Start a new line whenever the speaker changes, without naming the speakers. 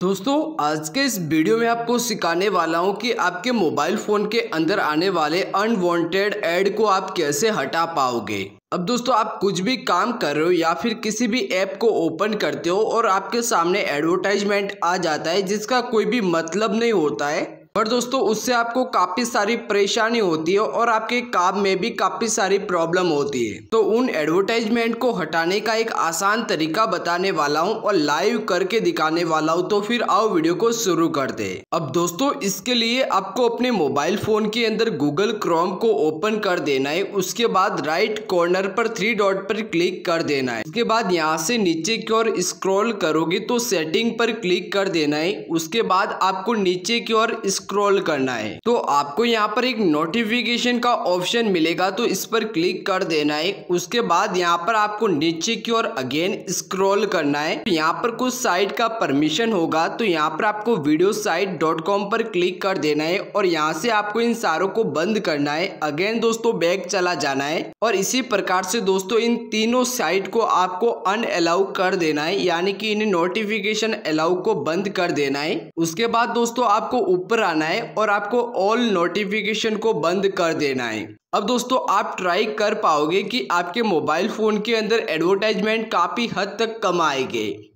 दोस्तों, आज के इस वीडियो में आपको सिखाने वाला हूँ कि आपके मोबाइल फ़ोन के अंदर आने वाले अनवांटेड ऐड को आप कैसे हटा पाओगे। अब दोस्तों, आप कुछ भी काम कर रहे हो या फिर किसी भी ऐप को ओपन करते हो और आपके सामने एडवर्टाइजमेंट आ जाता है, जिसका कोई भी मतलब नहीं होता है पर दोस्तों, उससे आपको काफ़ी सारी परेशानी होती है और आपके काम में भी काफ़ी सारी प्रॉब्लम होती है। तो उन एडवर्टाइजमेंट को हटाने का एक आसान तरीका बताने वाला हूँ और लाइव करके दिखाने वाला हूँ तो फिर आओ वीडियो को शुरू कर दे अब दोस्तों, इसके लिए आपको अपने मोबाइल फ़ोन के अंदर गूगल क्रोम को ओपन कर देना है। उसके बाद राइट कॉर्नर पर थ्री डॉट पर क्लिक कर देना है। उसके बाद यहाँ से नीचे की ओर स्क्रॉल करोगे तो सेटिंग पर क्लिक कर देना है। उसके बाद आपको नीचे की ओर स्क्रॉल करना है। तो आपको यहाँ पर एक नोटिफिकेशन का ऑप्शन मिलेगा तो इस पर क्लिक कर देना है। उसके बाद यहाँ पर आपको नीचे की ओर अगेन स्क्रॉल करना है। तो यहाँ पर कुछ साइट का परमिशन होगा तो यहाँ पर आपको वीडियो साइट डॉट कॉम पर क्लिक कर देना है और यहाँ से आपको इन सारों को बंद करना है। अगेन दोस्तों बैग चला जाना है। और इसी प्रकार से दोस्तों, इन तीनों साइट को आपको अन अलाउ कर देना है, यानी कि इन नोटिफिकेशन अलाउ को बंद कर देना है। उसके बाद दोस्तों, आपको ऊपर आना है और आपको ऑल नोटिफिकेशन को बंद कर देना है। अब दोस्तों, आप ट्राई कर पाओगे कि आपके मोबाइल फ़ोन के अंदर एडवर्टाइजमेंट काफ़ी हद तक कम आएँगे।